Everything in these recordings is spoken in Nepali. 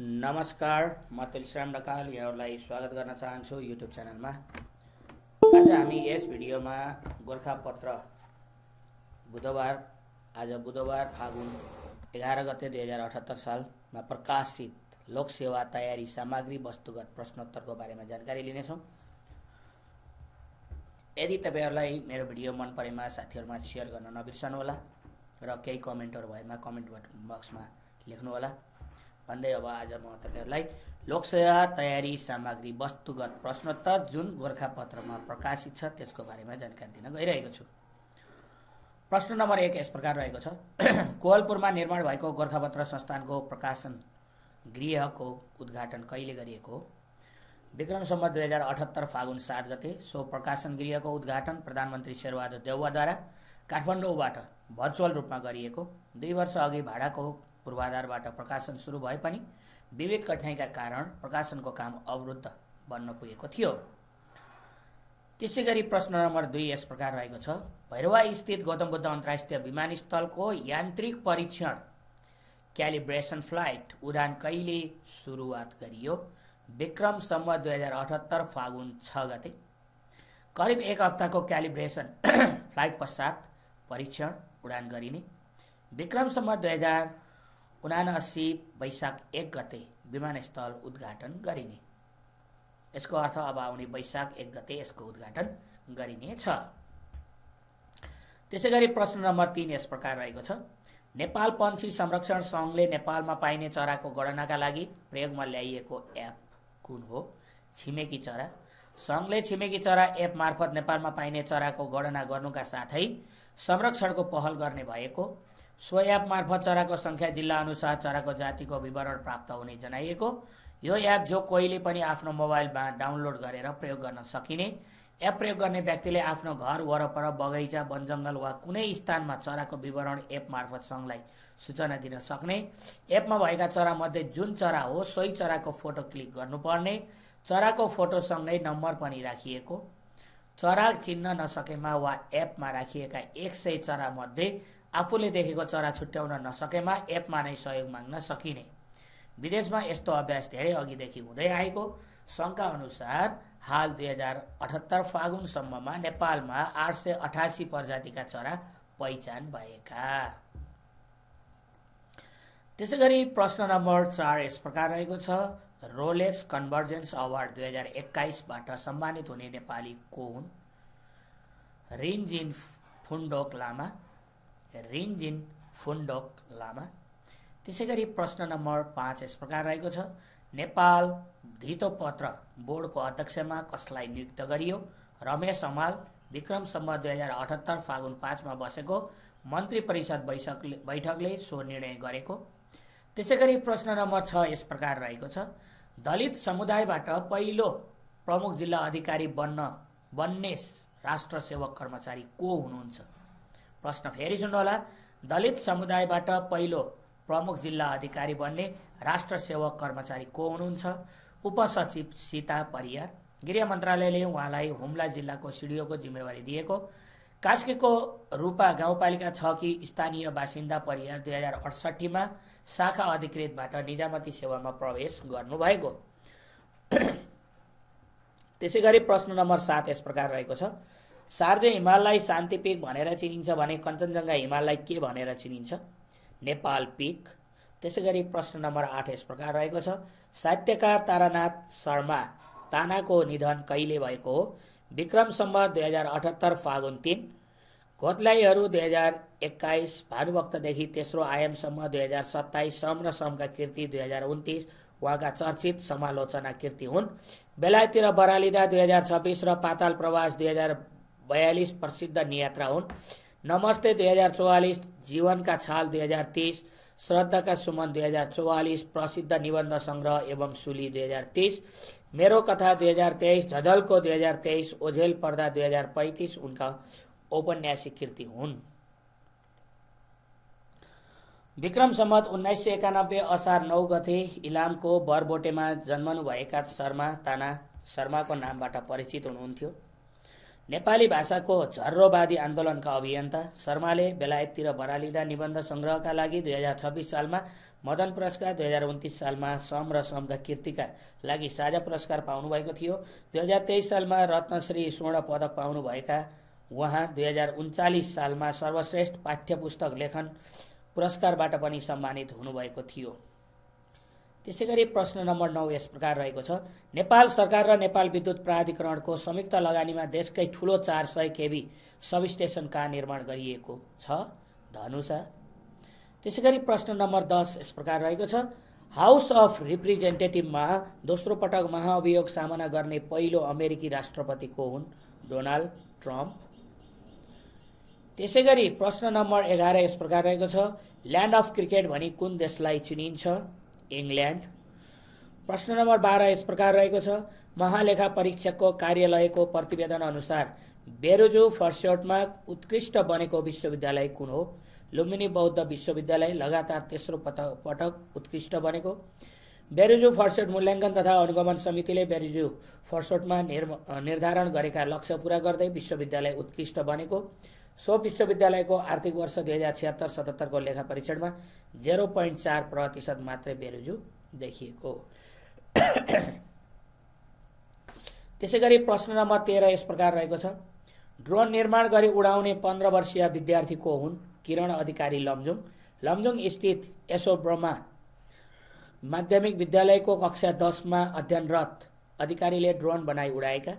नमस्कार म तुलसीराम ढकाल यहाँहरूलाई स्वागत गर्न चाहन्छु युट्युब च्यानलमा। आज हामी यस भिडियोमा गोर्खापत्र बुधबार आज बुधबार फागुन एघार गते दुई हजार अठहत्तर सालमा प्रकाशित लोकसेवा तयारी सामग्री वस्तुगत प्रश्नोत्तरको बारेमा जानकारी लिनेछौँ। यदि तपाईँहरूलाई मेरो भिडियो मन परेमा साथीहरूमा सेयर गर्न नबिर्सनुहोला र केही कमेन्टहरू भएमा कमेन्ट बक्समा लेख्नुहोला। भन्दै अब आज म तपाईँहरूलाई लोकसेवा तयारी सामग्री वस्तुगत प्रश्नोत्तर जुन गोर्खापत्रमा प्रकाशित छ त्यसको बारेमा जानकारी दिन गइरहेको छु। प्रश्न नम्बर एक यस प्रकार रहेको छ। कोवलपुरमा निर्माण भएको गोर्खापत्र संस्थानको प्रकाशन गृहको उद्घाटन कहिले गरिएको हो? विक्रमसम्म दुई हजार अठहत्तर फागुन सात गते। सो प्रकाशन गृहको उद्घाटन प्रधानमन्त्री शेरबहादुर देउवाद्वारा काठमाडौँबाट भर्चुअल रूपमा गरिएको। दुई वर्ष अघि भाडाको पूर्वाधारबाट प्रकाशन सुरु भए पनि विविध कठिनाइका कारण प्रकाशनको काम अवरुद्ध बन्न पुगेको थियो। त्यसै गरी प्रश्न नम्बर दुई यस प्रकार रहेको छ भैरवा स्थित गौतम बुद्ध अन्तर्राष्ट्रिय विमानस्थलको यान्त्रिक परीक्षण क्यालिब्रेसन फ्लाइट उडान कहिले सुरुवात गरियो? विक्रमसम्म दुई हजार अठहत्तर फागुन छ गते। करिब एक हप्ताको क्यालिब्रेसन फ्लाइट पश्चात परीक्षण उडान गरिने। विक्रमसम्म दुई हजार उनासी वैशाख एक गते विमानस्थल उद्घाटन गरिने। यसको अर्थ अब आउने वैशाख एक गते यसको उद्घाटन गरिनेछ त्यसै गरी प्रश्न नम्बर तिन यस प्रकार रहेको छ। नेपाल पन्छी संरक्षण सङ्घले नेपालमा पाइने चराको गणनाका लागि प्रयोगमा ल्याइएको एप कुन हो? छिमेकी चरा। सङ्घले छिमेकी चरा एप मार्फत नेपालमा पाइने चराको गणना गर्नुका साथै संरक्षणको पहल गर्ने भएको सो एप मार्फत चराको सङ्ख्या जिल्ला अनुसार चराको जातिको विवरण प्राप्त हुने जनाइएको। यो एप जो कोहीले पनि आफ्नो मोबाइलमा डाउनलोड गरेर प्रयोग गर्न सकिने। एप प्रयोग गर्ने व्यक्तिले आफ्नो घर वरपर बगैँचा वनजङ्गल वा कुनै स्थानमा चराको विवरण एप मार्फत सङ्घलाई सूचना दिन सक्ने। एपमा भएका चरामध्ये जुन चरा हो सोही चराको फोटो क्लिक गर्नुपर्ने। चराको फोटोसँगै नम्बर पनि राखिएको। चरा चिन्न नसकेमा वा एपमा राखिएका एक सय चरामध्ये आफूले देखेको चरा छुट्याउन नसकेमा एपमा नै सहयोग माग्न सकिने। विदेशमा यस्तो अभ्यास धेरै अघिदेखि हुँदै आएको। सङ्घका अनुसार हाल दुई हजार अठहत्तर फागुनसम्ममा नेपालमा आठ सय अठासी प्रजातिका चरा पहिचान भएका। त्यसै गरी प्रश्न नम्बर चार यस प्रकार रहेको छ। रोलेक्स कन्भर्जेन्स अवार्ड दुई हजार एक्काइसबाट सम्मानित हुने नेपाली को हुन् रिन्जिन फुन्डोक लामा। रिन्जिन फुन्डोक लामा। त्यसै गरी प्रश्न नम्बर पाँच यस प्रकार रहेको छ। नेपाल धितोपत्र बोर्डको अध्यक्षमा कसलाई नियुक्त गरियो? रमेश अमाल विक्रमसम्म दुई हजार अठहत्तर फागुन पाँचमा बसेको मन्त्री परिषद बैठकले बैठकले सो निर्णय गरेको। त्यसै गरी प्रश्न नम्बर छ यस प्रकार रहेको छ। दलित समुदायबाट पहिलो प्रमुख जिल्ला अधिकारी बन्न बन्ने राष्ट्र सेवक कर्मचारी को हुनुहुन्छ? प्रश्न फेरि सुन्नुहोला। दलित समुदायबाट पहिलो प्रमुख जिल्ला अधिकारी बन्ने राष्ट्र सेवक कर्मचारी को हुनुहुन्छ? उपसचिव सीता परियार। गृह मन्त्रालयले उहाँलाई हुम्ला जिल्लाको सिडिओको जिम्मेवारी दिएको। कास्कीको रूपा गाउँपालिका छ कि स्थानीय बासिन्दा परियार दुई हजार अडसट्ठीमा शाखा अधिकृतबाट निजामती सेवामा प्रवेश गर्नुभएको। त्यसै गरी प्रश्न नम्बर सात यस प्रकार रहेको छ। सार्जे हिमाललाई शान्ति पिक भनेर चिनिन्छ भने कञ्चनजङ्घा हिमाललाई के भनेर चिनिन्छ? नेपाल पिक। त्यसै गरी प्रश्न नम्बर आठ यस प्रकार रहेको छ। साहित्यकार तारानाथ शर्मा तानाको निधन कहिले भएको हो? विक्रमसम्म दुई हजार अठहत्तर फागुन तिन। घोत्लाइहरू दुई हजार एक्काइस भानुभक्तदेखि तेस्रो आयामसम्म दुई हजार सत्ताइस सम र समका कृति दुई हजार उन्तिस उहाँका चर्चित समालोचना कृति हुन्। बेलायततिर बरालिँदा दुई हजार छब्बिस र पाताल प्रवास दुई हजार बयालिस प्रसिद्ध नियात्रा हुन्। नमस्ते दुई हजार चौवालिस जीवनका छाल दुई हजार तिस श्रद्धाका सुमन दुई हजार चौवालिस प्रसिद्ध निबन्ध सङ्ग्रह एवं सुली दुई हजार तिस मेरो कथा दुई हजार तेइस झझलको दुई हजार तेइस ओझेल पर्दा दुई हजार पैँतिस उनका औपन्यासिक कृति हुन्। विक्रम सम्मत उन्नाइस सय एकानब्बे असार नौ गते इलामको बरबोटेमा जन्मनुभएका शर्मा ताना शर्माको नामबाट परिचित हुनुहुन्थ्यो। नेपाली भाषाको झर्रोवादी आन्दोलनका अभियन्ता शर्माले बेलायततिर बरालिँदा निबन्ध सङ्ग्रहका लागि दुई हजार छब्बिस सालमा मदन पुरस्कार दुई हजार उन्तिस सालमा सम र समका कृतिका लागि साझा पुरस्कार पाउनुभएको थियो। दुई हजार तेइस सालमा रत्नश्री स्वर्ण पदक पाउनुभएका उहाँ दुई हजार उन्चालिस सालमा सर्वश्रेष्ठ पाठ्य पुस्तक लेखन पुरस्कारबाट पनि सम्मानित हुनुभएको थियो। त्यसै गरी प्रश्न नम्बर नौ यस प्रकार रहेको छ। नेपाल सरकार र नेपाल विद्युत प्राधिकरणको संयुक्त लगानीमा देशकै ठुलो चार सय केबी सब स्टेसन कहाँ निर्माण गरिएको छ। धनुषा। त्यसै गरी प्रश्न नम्बर दस यस प्रकार रहेको छ। हाउस अफ रिप्रेजेन्टेटिभमा दोस्रो पटक महाअभियोग सामना गर्ने पहिलो अमेरिकी राष्ट्रपति को हुन् डोनाल्ड ट्रम्प। त्यसै गरी प्रश्न नम्बर एघार यस प्रकार रहेको छ। ल्यान्ड अफ क्रिकेट भनी कुन देशलाई चिनिन्छ? इङ्ल्यान्ड। प्रश्न नम्बर बाह्र यस प्रकार रहेको छ। महालेखा परीक्षकको कार्यालयको प्रतिवेदन अनुसार बेरोजु फर्स्योटमा उत्कृष्ट बनेको विश्वविद्यालय कुन हो? लुम्बिनी बौद्ध विश्वविद्यालय लगातार तेस्रो पटक उत्कृष्ट बनेको। बेरुजु फर्सेट मूल्याङ्कन तथा अनुगमन समितिले बेरुजु फर्सेटमा निर्धारण गरेका लक्ष्य पूरा गर्दै विश्वविद्यालय उत्कृष्ट बनेको। सो विश्वविद्यालयको आर्थिक वर्ष दुई हजार छिहत्तर सतहत्तरको लेखा परीक्षणमा जेरो पोइन्ट चार प्रतिशत मात्रै बेरुजु देखिएको। त्यसै गरी प्रश्न नम्बर तेह्र यस प्रकार रहेको छ। ड्रोन निर्माण गरी उडाउने पन्ध्र वर्षीय विद्यार्थी को हुन्? किरण अधिकारी लमजुङ। लमजुङ स्थित एसो ब्रह्मा माध्यमिक विद्यालयको कक्षा दसमा अध्ययनरत अधिकारीले ड्रोन बनाई उडाएका।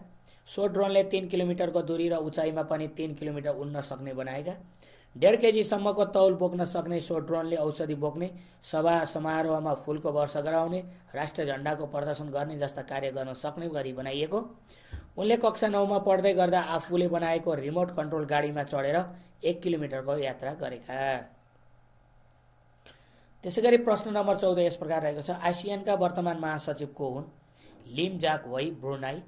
सो ड्रोनले तिन किलोमिटरको दूरी र उचाइमा पनि तिन किलोमिटर उड्न सक्ने बनाएका। डेढ केजीसम्मको तौल बोक्न सक्ने सो ड्रोनले औषधि बोक्ने सभा समारोहमा फुलको वर्ष गराउने राष्ट्रिय झण्डाको प्रदर्शन गर्ने जस्ता कार्य गर्न सक्ने गरी बनाइएको। उनले कक्षा नौमा पढ्दै गर्दा आफूले बनाएको रिमोट कन्ट्रोल गाडीमा चढेर एक किलोमिटरको यात्रा गरेका। त्यसै गरी प्रश्न नम्बर चौध यस प्रकार रहेको छ। आसियानका वर्तमान महासचिव को हुन्? लिम जाक वै ब्रुनाई।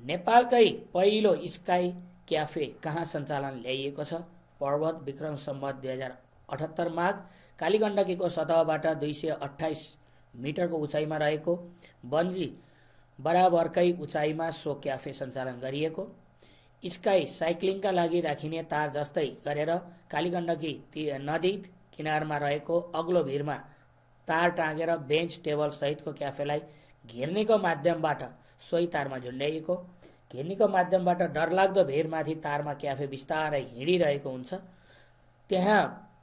नेपालकै पहिलो स्काई क्याफे कहाँ सञ्चालन ल्याइएको छ? पर्वत विक्रम सम्बत दुई हजार अठहत्तर माघ कालीगण्डकीको सतहबाट दुई सय अठाइस मिटरको उचाइमा रहेको बन्जी बराबरकै उचाइमा सो क्याफे सञ्चालन गरिएको। स्काई साइक्लिङका लागि राखिने तार जस्तै गरेर कालीगण्डकी नदी किनारमा रहेको अग्लो भिरमा तार टाँगेर बेन्च टेबल सहितको क्याफेलाई घिर्नेको माध्यमबाट सोही तारमा झुन्ड्याइएको। घिर्नीको माध्यमबाट डरलाग्दो भिरमाथि तारमा क्याफे बिस्तारै हिँडिरहेको हुन्छ। त्यहाँ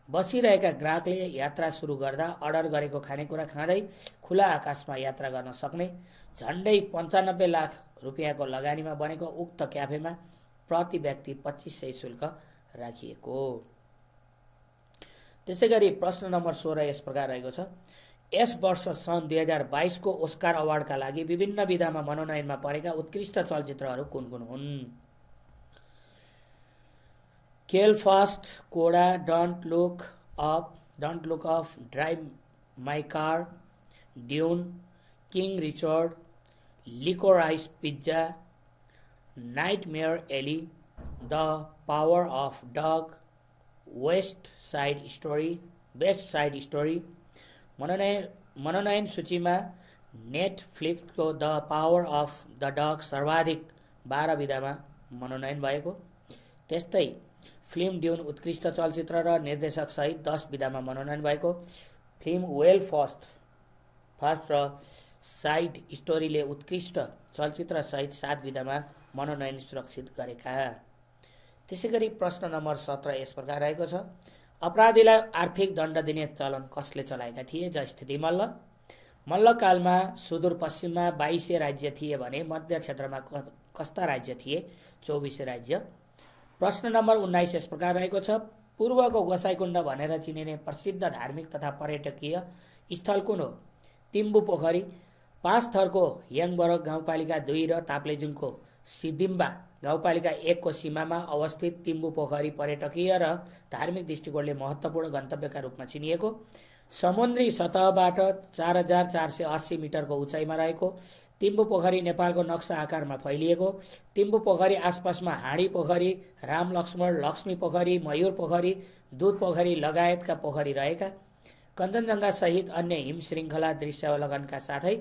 बसिरहेका ग्राहकले यात्रा सुरु गर्दा अर्डर गरेको खानेकुरा खाँदै खुला आकाशमा यात्रा गर्न सक्ने झन्डै पन्चानब्बे लाख रुपियाँको लगानीमा बनेको उक्त क्याफेमा प्रति व्यक्ति पच्चिस सय शुल्क राखिएको। त्यसै गरी प्रश्न नम्बर सोह्र यस प्रकार रहेको छ। यस वर्ष सन् दुई हजार बाइसको ओस्कार अवार्डका लागि विभिन्न विधामा मनोनयनमा परेका उत्कृष्ट चलचित्रहरू कुन कुन हुन्? Belfast CODA Don't Look Up Don't Look Up Drive My Car Dune King Richard Licorice Pizza Nightmare Alley the Power of Dog West Side Story best side story मनोनयन मनोनयन सूचीमा नेटफ्लिक्सको the Power of the Dog सर्वाधिक बाह्र विधामा मनोनयन भएको। त्यस्तै फिल्म ड्युन उत्कृष्ट चलचित्र र निर्देशकसहित दस विधामा मनोनयन भएको। फिल्म वेल फर्स्ट फर्स्ट र साइड स्टोरीले उत्कृष्ट चलचित्रसहित सात विधामा मनोनयन सुरक्षित गरेका। त्यसै गरी प्रश्न नम्बर सत्र यस प्रकार रहेको छ। अपराधीलाई आर्थिक दण्ड दिने चलन कसले चलाएका थिए? स्थिति मल्ल। मल्लकालमा सुदूरपश्चिममा बाइसै राज्य थिए भने मध्य क्षेत्रमा कस्ता राज्य थिए? चौबिसै राज्य। प्रश्न नम्बर उन्नाइस यस प्रकार रहेको छ। पूर्वको गोसाइकुण्ड भनेर चिनिने प्रसिद्ध धार्मिक तथा पर्यटकीय स्थल कुन हो? तिम्बु पोखरी पाँच थरको याङबरक गाउँपालिका दुई र ताप्लेजुङको सिद्धिम्बा। गाउँपालिका एकको सीमामा अवस्थित तिम्बु पोखरी पर्यटकीय र धार्मिक दृष्टिकोणले महत्त्वपूर्ण गन्तव्यका रूपमा चिनिएको। समुद्री सतहबाट चार हजार चार सय अस्सी मिटरको उचाइमा रहेको। तिम्बु पोखरी नेपालको नक्सा आकारमा फैलिएको। तिम्बु पोखरी आसपासमा हाँडी पोखरी राम लक्ष्मण लक्ष्मी पोखरी मयूर पोखरी दुध पोखरी लगायतका पोखरी रहेका। कञ्चनजङ्घा सहित अन्य हिम श्रृङ्खला दृश्यावलोकनका साथै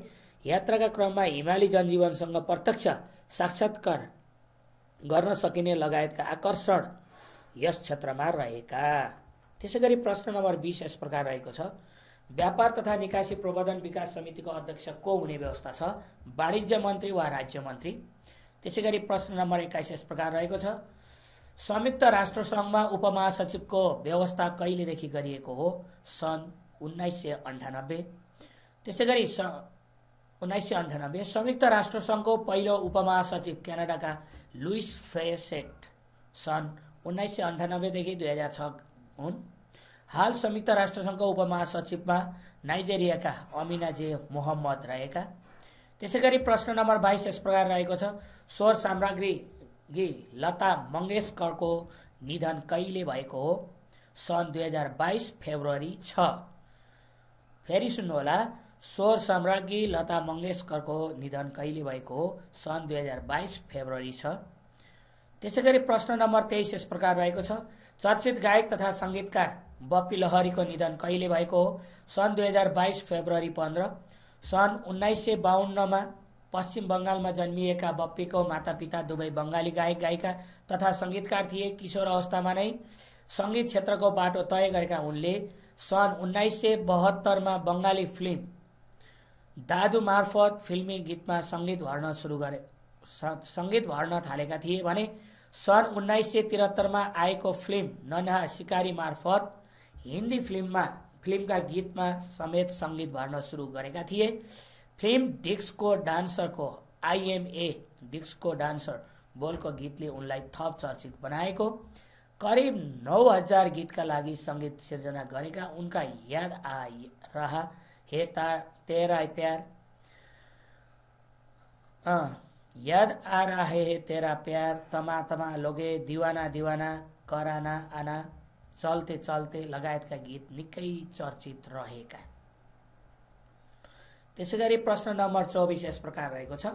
यात्राका क्रममा हिमाली जनजीवनसँग प्रत्यक्ष साक्षात्कार गर्न सकिने लगायतका आकर्षण यस क्षेत्रमा रहेका। त्यसै गरी प्रश्न नम्बर बिस यस प्रकार रहेको छ। व्यापार तथा निकासी प्रबन्धन विकास समितिको अध्यक्ष को हुने व्यवस्था छ? वाणिज्य मन्त्री वा राज्य मन्त्री? त्यसै गरी प्रश्न नम्बर एक्काइस यस प्रकार रहेको छ। संयुक्त राष्ट्रसङ्घमा उपमहासचिवको व्यवस्था कहिलेदेखि गरिएको हो? सन् उन्नाइस सय अन्ठानब्बे। त्यसै गरी स उन्नाइस सय अन्ठानब्बे। संयुक्त राष्ट्रसङ्घको पहिलो उपमहासचिव क्यानाडाका लुइस फ्रेसेट सन् उन्नाइस सय अन्ठानब्बेदेखि दुई हजार छ हुन्। हाल संयुक्त राष्ट्रसङ्घको उपमहासचिवमा नाइजेरियाका अमिना जे मोहम्मद रहेका। त्यसै गरी प्रश्न नम्बर बाइस यस प्रकार रहेको छ स्वर सामग्री लता मङ्गेशकरको निधन कहिले भएको हो? सन् दुई हजार बाइस फेब्रुअरी छ। फेरि सुन्नुहोला स्वर सम्राज्ञी लता मङ्गेशकरको निधन कहिले भएको हो? सन् दुई हजार बाइस फेब्रुअरी छ। त्यसै गरी प्रश्न नम्बर तेइस यस प्रकार रहेको छ। चर्चित गायक तथा सङ्गीतकार बप्पी लहरीको निधन कहिले भएको हो? सन् दुई हजार बाइस फेब्रुअरी पन्ध्र। सन् उन्नाइस सय बाहन्नमा पश्चिम बङ्गालमा जन्मिएका बप्पीको मातापिता दुवै बङ्गाली गायक गायिका तथा सङ्गीतकार थिए किशोर अवस्थामा नै। सङ्गीत क्षेत्रको बाटो तय गरेका उनले सन् उन्नाइस सय बहत्तरमा बङ्गाली फिल्म दादु मार्फत फिल्मी गीतमा सङ्गीत भर्न सुरु गरे। सङ्गीत भर्न थालेका थिए भने सन् उन्नाइस सय त्रिहत्तरमा आएको फिल्म नन्हा सिकारी मार्फत हिन्दी फिल्ममा फिल्मका गीतमा समेत सङ्गीत भर्न सुरु गरेका थिए। Film disco डान्सरको I am a disco dancer बोलको गीतले उनलाई थप चर्चित बनाएको। करिब नौ हजार गीतका लागि सङ्गीत सिर्जना गरेका उनका याद आ रहा हे तेरा प्यार। याद आ रहा है तेरा प्यार। तमा तमा लोगे दिवाना दिवाना कराना आना। चल्ते चल्ते लगायतका गीत निकै चर्चित रहेका। त्यसै गरी प्रश्न नम्बर चौबिस यस प्रकार रहेको छ।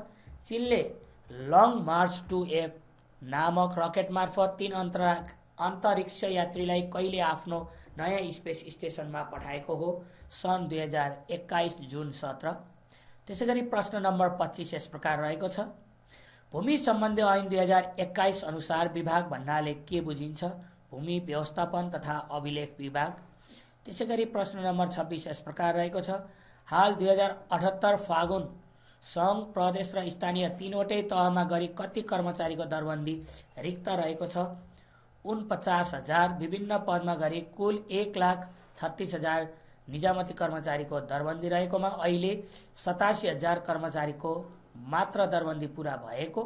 चिनले लङ मार्च टु एप नामक रकेट मार्फत तीन अन्तरा अन्तरिक्ष यात्रीलाई कहिले आफ्नो नयाँ स्पेस स्टेसनमा पठाएको हो। सन् दुई हजार एक्काइस जुन सत्र। त्यसै गरी प्रश्न नम्बर पच्चिस यस प्रकार रहेको छ। भूमि सम्बन्धी ऐन दुई हजार एक्काइस अनुसार विभाग भन्नाले के बुझिन्छ? भूमि व्यवस्थापन तथा अभिलेख विभाग। त्यसै गरी प्रश्न नम्बर छब्बिस यस प्रकार रहेको छ। हाल दुई हजार अठहत्तर फागुन सङ्घ प्रदेश र स्थानीय तिनवटै तहमा गरी कति कर्मचारीको दरबन्दी रिक्त रहेको छ? उनपचास हजार विभिन्न पदमा गरी कुल एक लाख छत्तिस हजार निजामती कर्मचारीको दरबन्दी रहेकोमा अहिले सतासी हजार कर्मचारीको मात्र दरबन्दी पुरा भएको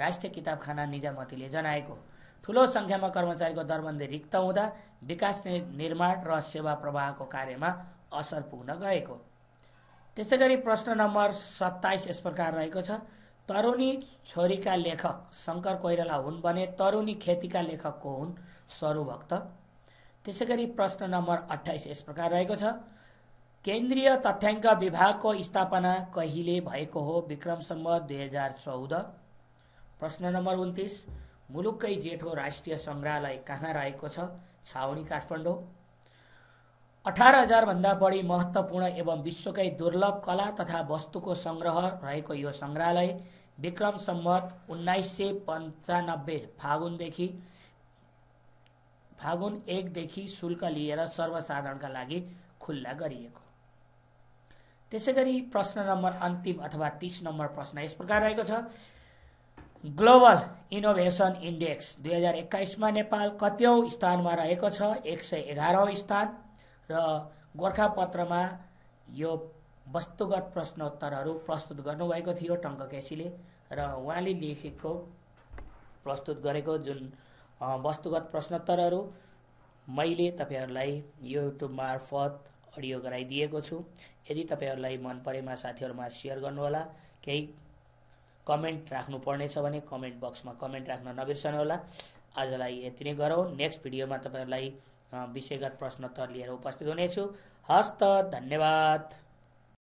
राष्ट्रिय किताबखाना निजामतीले जनाएको। ठुलो सङ्ख्यामा कर्मचारीको दरबन्दी रिक्त हुँदा विकास निर्माण र सेवा प्रवाहको कार्यमा असर पुग्न गएको। त्यसै गरी प्रश्न नम्बर सत्ताइस यस प्रकार रहेको छ। तरुणी छोरीका लेखक शङ्कर कोइराला हुन् भने तरुणी खेतीका लेखक को हुन् स्वरूभक्त। त्यसै गरी प्रश्न नम्बर अठाइस यस प्रकार रहेको छ। केन्द्रीय तथ्याङ्क विभागको स्थापना कहिले भएको हो? विक्रम सम्मत दुई हजार चौध। प्रश्न नम्बर उन्तिस। मुलुककै जेठो राष्ट्रिय सङ्ग्रहालय कहाँ रहेको छ? छाउनी काठमाडौँ। अठार हजारभन्दा बढी महत्त्वपूर्ण एवं विश्वकै दुर्लभ कला तथा वस्तुको सङ्ग्रह रहेको यो सङ्ग्रहालय विक्रम सम्मत उन्नाइस सय पन्चानब्बे फागुनदेखि फागुन एकदेखि शुल्क लिएर सर्वसाधारणका लागि खुल्ला गरिएको। त्यसै गरी प्रश्न नम्बर अन्तिम अथवा तिस नम्बर प्रश्न यस प्रकार रहेको छ। ग्लोबल इनोभेसन इन्डेक्स दुई हजार एक्काइसमा नेपाल कत्यौँ स्थानमा रहेको छ? एक सय एघारौँ स्थान र गोर्खापत्रमा यो वस्तुगत प्रश्नोत्तरहरू प्रस्तुत गर्नुभएको थियो टङ्क केसीले र उहाँले लेखेको प्रस्तुत गरेको जुन वस्तुगत प्रश्नोत्तरहरू मैले तपाईँहरूलाई युट्युब मार्फत अडियो गराइदिएको छु। यदि तपाईँहरूलाई मन परेमा साथीहरूमा सेयर गर्नुहोला केही कमेन्ट राख्नुपर्नेछ भने कमेन्ट बक्समा कमेन्ट राख्न नबिर्सनुहोला। आजलाई यति नै गरौँ। नेक्स्ट भिडियोमा तपाईँहरूलाई विषयगत प्रश्नोत्तर लिएर उपस्थित हुनेछु। हस्त धन्यवाद!